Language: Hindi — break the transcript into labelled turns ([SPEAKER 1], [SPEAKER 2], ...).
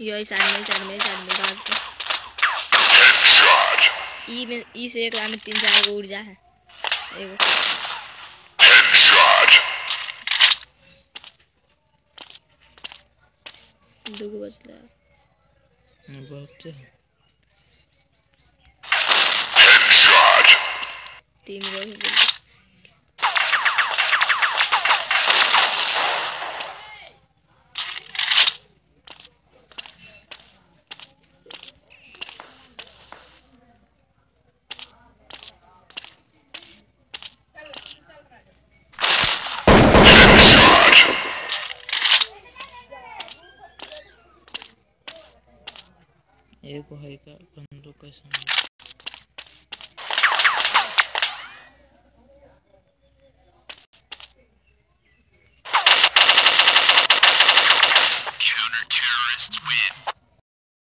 [SPEAKER 1] यो इस साइड में साइड में साइड में भाग के
[SPEAKER 2] Headshot.
[SPEAKER 1] ई में ई से एक में तीन चार गो ऊर्जा है एगो
[SPEAKER 2] Headshot.
[SPEAKER 1] दो गो बचला
[SPEAKER 3] बहुत है
[SPEAKER 2] Headshot.
[SPEAKER 1] तीन गो
[SPEAKER 3] एगो है का बंदूक का सामान Counter-terrorists win.